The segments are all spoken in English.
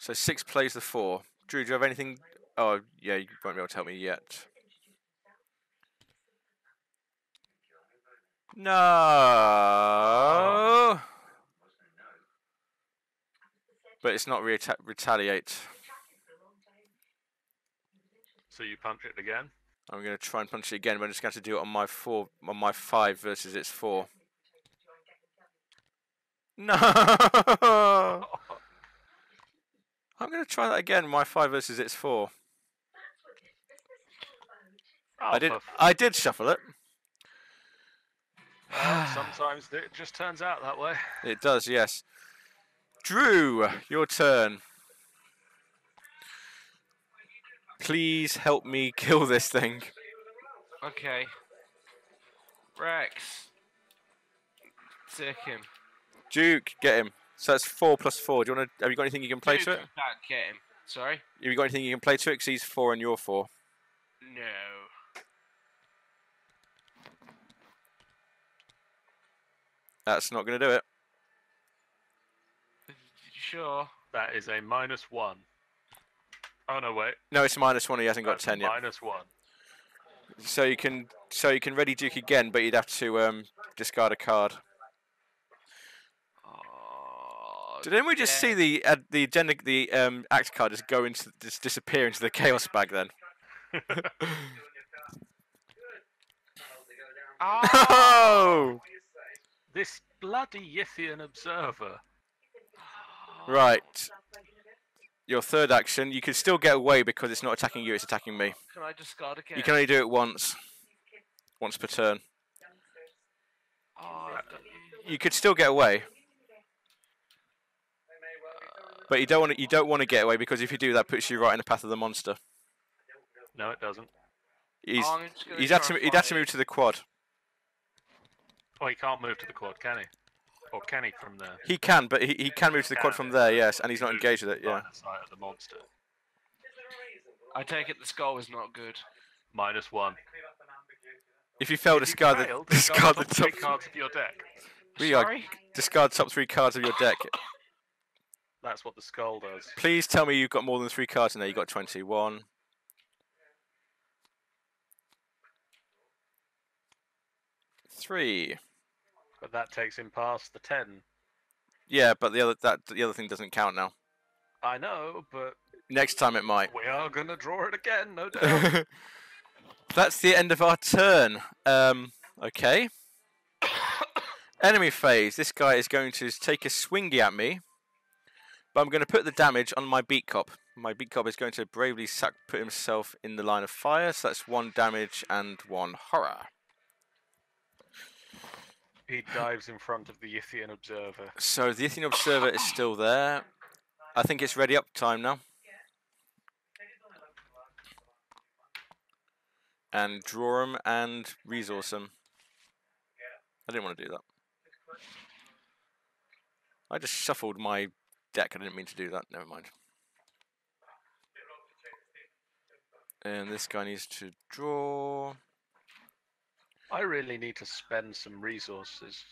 So six plays the four. Drew, do you have anything? Oh, yeah, you won't be able to tell me yet. No. But it's not reta- retaliate. So you punch it again. I'm going to try and punch it again, but I'm just going to have to do it on my four, on my five versus its four. No. I'm going to try that again. My five versus its four. Oh, I did. f- I did shuffle it. well, sometimes it just turns out that way. It does, yes. Drew, your turn. Please help me kill this thing. Okay. Rex. Take him. Duke, get him. So that's four plus four. Do you want to? Have you got anything you can play to it? Can't get him. Sorry? Have you got anything you can play to it? 'Cause he's four and you're four. No. That's not going to do it. Sure? That is a minus one. Oh no, wait. No, it's minus one. He hasn't got That's ten yet. Minus one. So you can, so you can ready Duke again, but you'd have to um, discard a card. Oh, Didn't we just see the uh, the agenda, the um, act card just go into just disappear into the chaos bag then? Oh! oh, This bloody Yithian observer. right. Your third action, you can still get away because it's not attacking you; it's attacking me. Can I discard again? You can only do it once, once per turn. Oh, You could still get away, but you don't want to. You don't want to get away because if you do, that puts you right in the path of the monster. No, it doesn't. He's I'm just gonna he's had to and he'd had to move to the quad. Oh, he can't move to the quad, can he? Or can he from there? He can, but he, he can move to the quad from there. Yes, and he's not engaged with it. Yeah. line of sight of the monster. I take it the skull is not good. Minus one. If you fail, If you discard the fail, discard the top three cards of your deck. We are discard top three cards of your deck. That's what the skull does. Please tell me you've got more than three cards in there. You've got twenty one. Three. But that takes him past the ten. Yeah, but the other that the other thing doesn't count now. I know, but Next time it might. we are gonna draw it again, no doubt. That's the end of our turn. Um, okay. Enemy phase. This guy is going to take a swingy at me, but I'm going to put the damage on my beat cop. My beat cop is going to bravely sac- put himself in the line of fire, so that's one damage and one horror. he dives in front of the Yithian observer. So the Yithian Observer is still there. I think it's ready up time now. And draw him and resource him. I didn't want to do that. I just shuffled my deck. I didn't mean to do that. Never mind. And this guy needs to draw. I really need to spend some resources.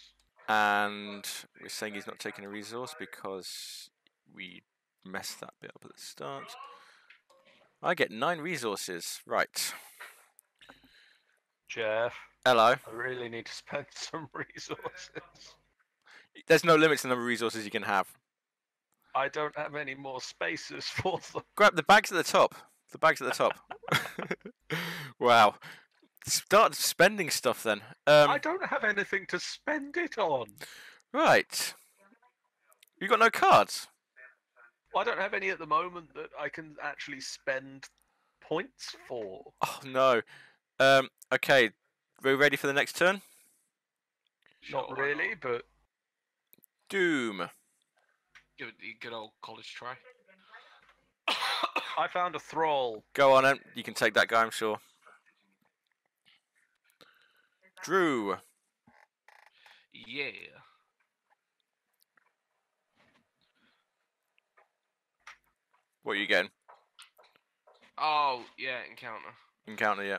And we're saying he's not taking a resource because we messed that bit up at the start. I get nine resources. Right. Geoff, Hello. I really need to spend some resources. There's no limit to the number of resources you can have. I don't have any more spaces for them. Grab the bags at the top. The bags at the top. wow. Start spending stuff then. Um, I don't have anything to spend it on. right. You got no cards. I don't have any at the moment that I can actually spend points for. Oh no. Um, okay. We ready for the next turn? Not really, but Doom. Give it the good old college try. I found a thrall. Go on, then. You can take that guy, I'm sure. Drew. Yeah. What are you getting? Oh, yeah, encounter. Encounter, yeah.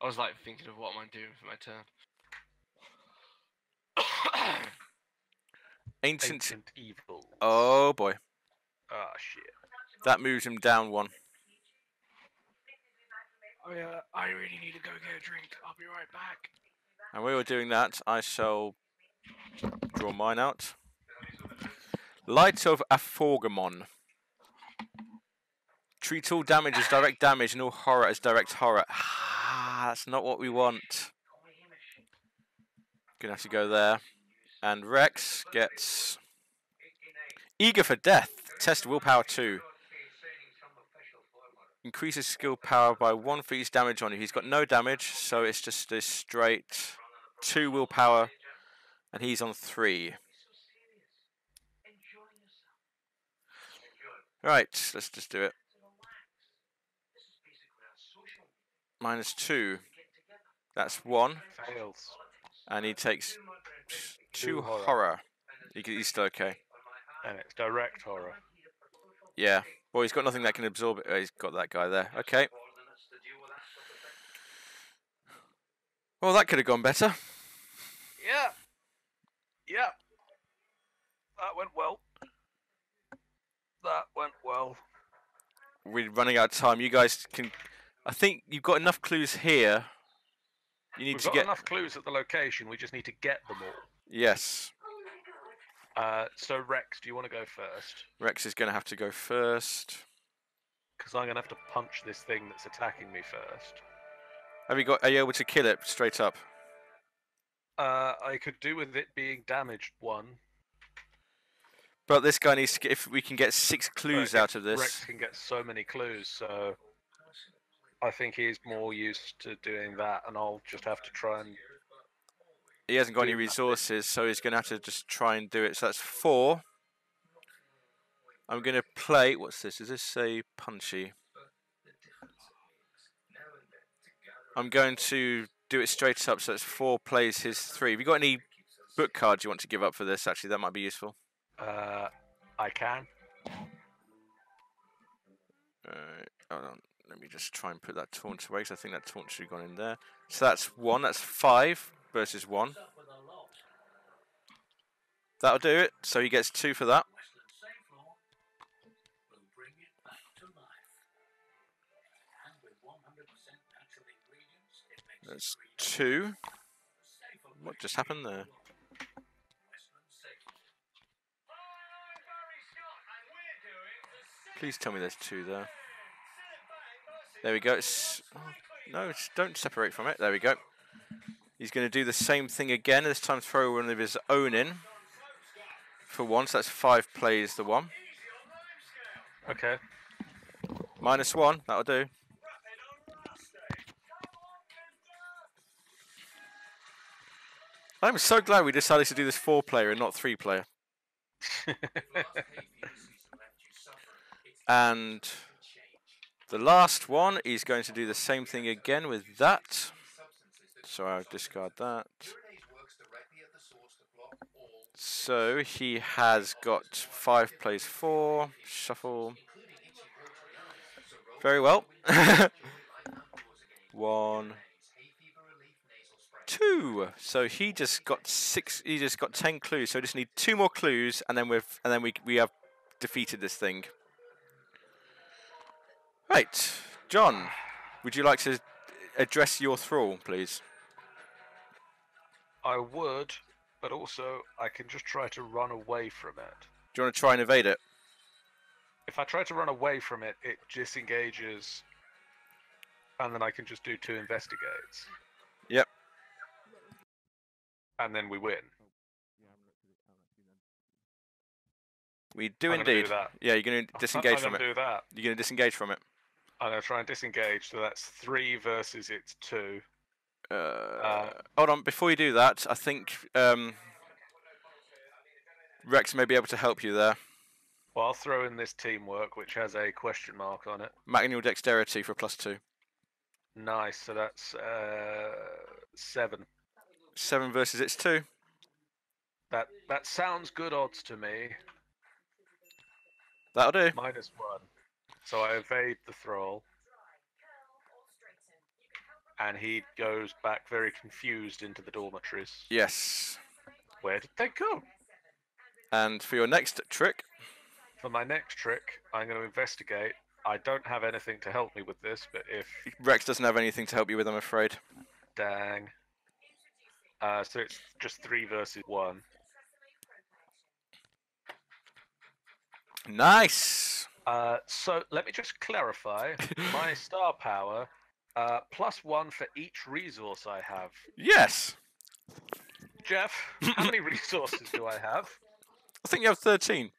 I was like thinking of what am I doing for my turn. Ancient. Ancient evil. Oh boy. Ah, shit. That moves him down one. Oh yeah, I really need to go get a drink. I'll be right back. And we're doing that, I shall draw mine out. Light of Aforgomon. Treat all damage as direct damage and all horror as direct horror. Ah, that's not what we want. Gonna have to go there. And Rex gets Eager for Death. Test willpower 2. Increases skill power by 1 for each damage on you. He's got no damage, so it's just a straight 2 willpower. And he's on 3. Right, let's just do it. Minus 2. That's 1. Fails. And he takes 2 horror. horror. He, he's still okay. And it's direct horror. Yeah. Well, he's got nothing that can absorb it. Oh, he's got that guy there. Okay. Well, that could have gone better. Yeah. Yeah. That went well. That went well. We're running out of time. You guys can. I think you've got enough clues here. You need We've to got get. enough clues at the location. We just need to get them all. Yes. Uh, so Rex, do you want to go first? Rex is going to have to go first. Because I'm gonna have to punch this thing that's attacking me first. Have you got? Are you able to kill it straight up? Uh, I could do with it being damaged one. But this guy needs to get. If we can get six clues out of this. Rex can get so many clues, so I think he's more used to doing that, and I'll just have to try and. He hasn't got any doing that bit. resources, so he's going to have to just try and do it. So that's four. I'm going to play. What's this? Is this a punchy? I'm going to do it straight up. So it's four plays his three. Have you got any book cards you want to give up for this? Actually, that might be useful. Uh, I can. Uh, hold on. Let me just try and put that hmm. taunt away because I think that taunt should have gone in there. So that's one. That's five versus one. That'll do it. So he gets two for that. That's two. What just happened there? Please tell me there's two there. There we go. It's, oh, no, don't separate from it. There we go. He's going to do the same thing again. This time throw one of his own in. For once, that's five plays the one. Okay. Minus one, that'll do. I'm so glad we decided to do this four player and not three player. And the last one is going to do the same thing again with that. So I'll discard that. So he has got five plays four, shuffle. Very well. One, two. So he just got six. He just got ten clues. So we just need two more clues, and then we've and then we we have defeated this thing. Right, John. Would you like to address your thrall, please? I would, but also I can just try to run away from it. Do you want to try and evade it? If I try to run away from it, it disengages, and then I can just do two investigates, Yep. and then we win. We do I'm do indeed. that. yeah, you're going to disengage I'm from it. do that. You're going to disengage from it. I'm gonna try and disengage. So that's three versus it's two. Uh, hold on, before you do that, I think um, Rex may be able to help you there. Well, I'll throw in this teamwork, which has a question mark on it. Manual dexterity for plus two. Nice. So that's uh, seven. Seven versus its two. That that sounds good odds to me. That'll do. Minus one. So I evade the thrall. And he goes back very confused into the dormitories. Yes. Where did they go? And for your next trick, For my next trick, I'm going to investigate. I don't have anything to help me with this, but if Rex doesn't have anything to help you with, I'm afraid. dang, uh, so it's just three versus one. Nice. Uh, so let me just clarify. my star power, uh, plus one for each resource I have. Yes. Geoff, how many resources do I have? I think you have 13.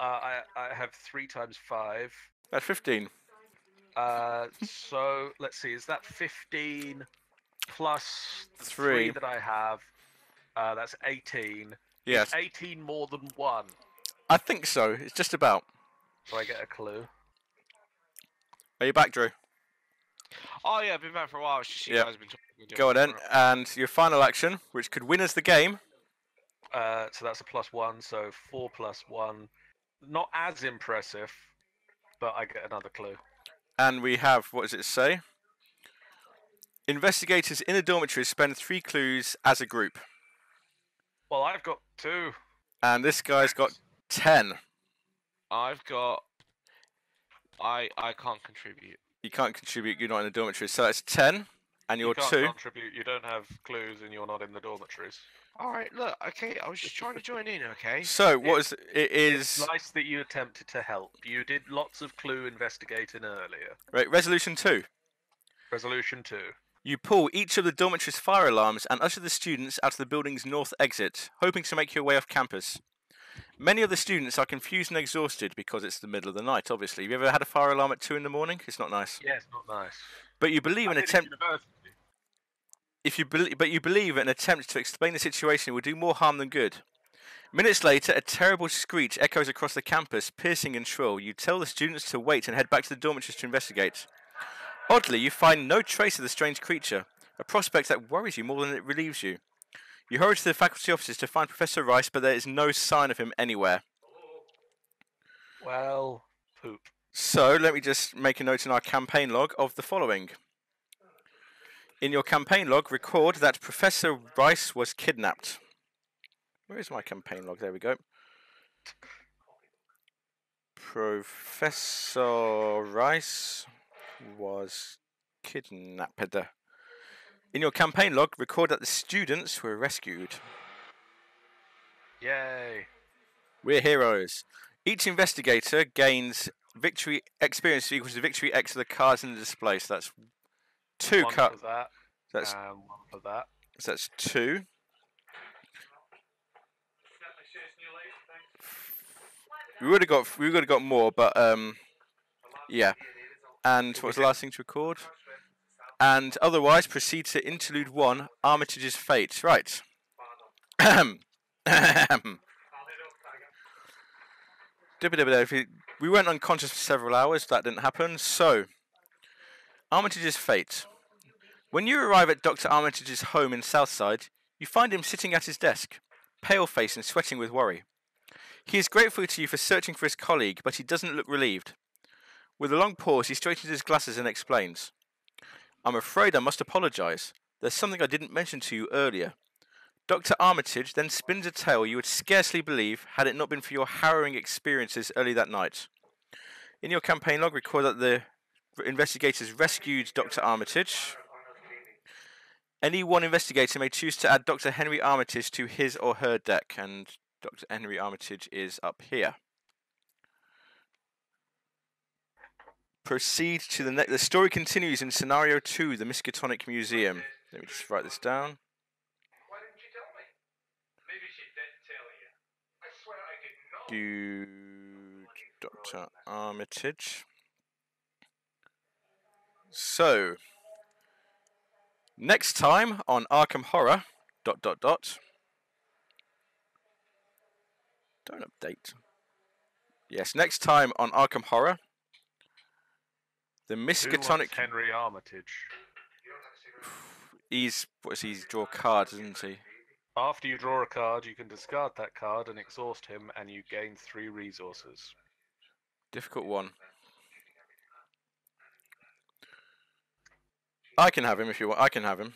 Uh, I I have three times five. That's 15. Uh, so let's see, is that 15 Three. three that I have? Uh, that's 18. Yes. 18 more than one. I think so. It's just about. Do I get a clue? Are you back, Drew? Oh yeah, I've been back for a while. It's just you Yeah. guys been talking. and Go on then. it for a while. And your final action, which could win us the game. Uh, so that's a plus one, so four plus one. Not as impressive, but I get another clue. And we have, what does it say? Investigators in the dormitory spend three clues as a group. Well, I've got two. And this guy's got 10. I've got. I I can't contribute. You can't contribute, you're not in the dormitory. So that's 10. And You you're can't 2. contribute. You don't have clues, and you're not in the dormitories. All right, look. Okay, I was just trying to join in. Okay. So what is it It's is nice that you attempted to help. You did lots of clue investigating earlier. right, resolution 2. Resolution two. You pull each of the dormitory's fire alarms and usher the students out of the building's north exit, hoping to make your way off campus. Many of the students are confused and exhausted because it's the middle of the night, obviously. Have you ever had a fire alarm at 2 in the morning? It's not nice. Yeah, it's not nice. But you believe I an attempt if you believe, but you believe an attempt to explain the situation will do more harm than good. Minutes later, a terrible screech echoes across the campus, piercing and shrill. You tell the students to wait and head back to the dormitories to investigate. Oddly, you find no trace of the strange creature, a prospect that worries you more than it relieves you. You hurry to the faculty offices to find Professor Rice, but there is no sign of him anywhere. Well, poop. So let me just make a note in our campaign log of the following. In your campaign log, record that Professor Rice was kidnapped. Where is my campaign log? There we go. Professor Rice was kidnapped. In your campaign log, record that the students were rescued. Yay. We're heroes. Each investigator gains victory experience equals to victory X of the cards in the display. So that's two one cards. for that, That's and one for that. so that's two. We would have got we would have got more, but um, yeah. And what was the last thing to record? And otherwise, proceed to interlude one, Armitage's fate. Right. We went unconscious for several hours. That didn't happen. So, Armitage's fate. When you arrive at Dr. Armitage's home in Southside, you find him sitting at his desk, pale faced and sweating with worry. He is grateful to you for searching for his colleague, but he doesn't look relieved. With a long pause, he straightens his glasses and explains I'm afraid I must apologize. There's something I didn't mention to you earlier. Dr. Armitage then spins a tale you would scarcely believe had it not been for your harrowing experiences early that night. In your campaign log, record that the investigators rescued Dr. Armitage. Any one investigator may choose to add Dr. Henry Armitage to his or her deck, and Dr. Henry Armitage is up here. Proceed to the next. The story continues in scenario two, the Miskatonic Museum. Let me just write this down. You tell me? Maybe she didn't tell you. I swear I did not. Do Dr. Armitage. So, next time on Arkham Horror. Dot dot dot. Don't update. Yes, next time on Arkham Horror. The Miskatonic. Henry Armitage. He's what is he? He's draw cards, isn't he? After you draw a card, you can discard that card and exhaust him, and you gain three resources. Difficult one. I can have him if you want. I can have him.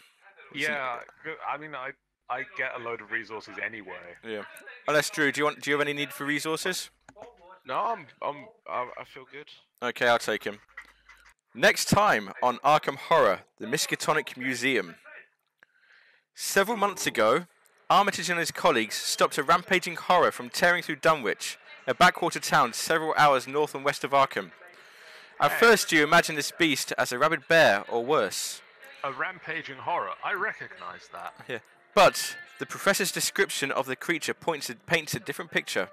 Yeah, I mean, I I get a load of resources anyway. Yeah. Unless Drew, do you want? Do you have any need for resources? No, I'm, I'm, I, I feel good. Okay, I'll take him. Next time on Arkham Horror, the Miskatonic Museum. Several months ago, Armitage and his colleagues stopped a rampaging horror from tearing through Dunwich, a backwater town several hours north and west of Arkham. At first, you imagine this beast as a rabid bear or worse. A rampaging horror. I recognize that. Yeah. But the professor's description of the creature points paints a different picture.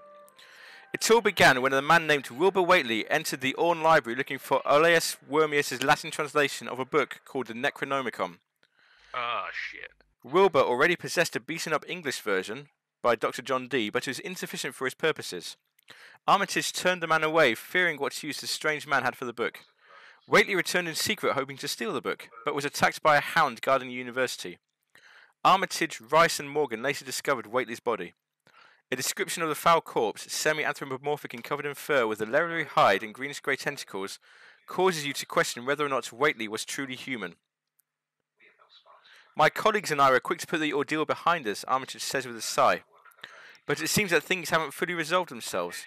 It all began when a man named Wilbur Whately entered the Orne Library looking for Olaus Wormius' Latin translation of a book called the Necronomicon. Ah, shit. Wilbur already possessed a beaten up English version by Dr. John Dee, but it was insufficient for his purposes. Armitage turned the man away, fearing what use the strange man had for the book. Whately returned in secret, hoping to steal the book, but was attacked by a hound guarding the university. Armitage, Rice, and Morgan later discovered Whately's body. A description of the foul corpse, semi anthropomorphic and covered in fur with a leathery hide and greenish grey tentacles, causes you to question whether or not Whately was truly human. My colleagues and I were quick to put the ordeal behind us, Armitage says with a sigh. But it seems that things haven't fully resolved themselves.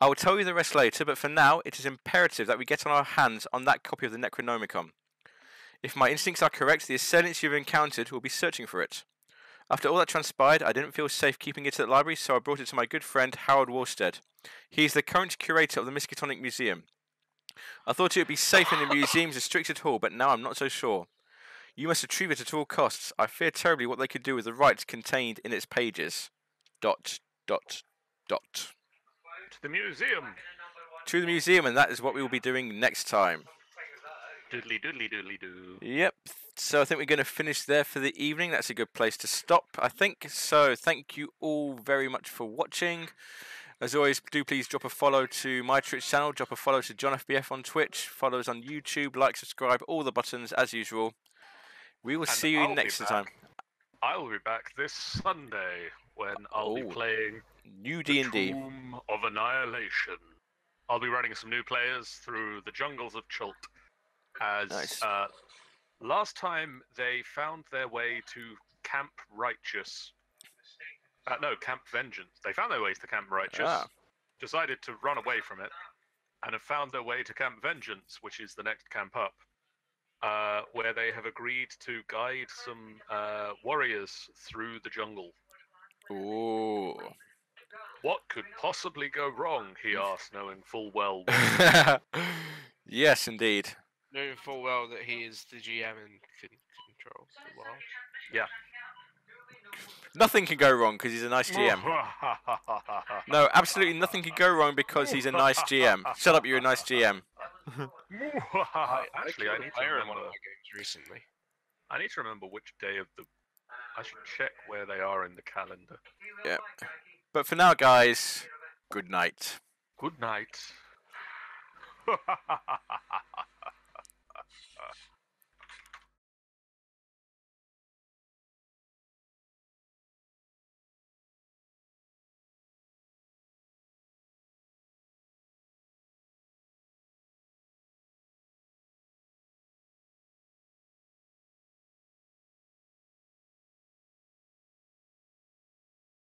I will tell you the rest later, but for now, it is imperative that we get on our hands on that copy of the Necronomicon. If my instincts are correct, the assailants you've encountered will be searching for it. After all that transpired, I didn't feel safe keeping it at the library, so I brought it to my good friend Howard Walsted. He is the current curator of the Miskatonic Museum. I thought it would be safe in the museum's restricted hall, but now I'm not so sure. You must retrieve it at all costs. I fear terribly what they could do with the rites contained in its pages. Dot, dot, dot. To the museum. To the museum, and that is what we will be doing next time. Doodly doodly doodly doo. Yep. So I think we're going to finish there for the evening. That's a good place to stop, I think. So thank you all very much for watching. As always, do please drop a follow to my Twitch channel, drop a follow to John FBF on Twitch, follow us on YouTube, like, subscribe, all the buttons as usual. We will And see you I'll next time. I will be back this Sunday when I'll be playing New D and D. Tomb of Annihilation. I'll be running some new players through the jungles of Chult. As Nice. uh, last time they found their way to Camp Righteous. Uh, no, Camp Vengeance. They found their way to Camp Righteous, Ah. decided to run away from it, and have found their way to Camp Vengeance, which is the next camp up, uh, where they have agreed to guide some uh, warriors through the jungle. Ooh. What could possibly go wrong? He asked, knowing full well. yes, indeed. Knowing full well that he is the GM and can control the world. Yeah. Nothing can go wrong because he's a nice GM. No, absolutely nothing can go wrong because he's a nice GM. Shut up, you're a nice GM. Actually, I need to player in one of my games recently. I need to remember which day of the. I should check where they are in the calendar. Yeah. But for now, guys, good night. Good night.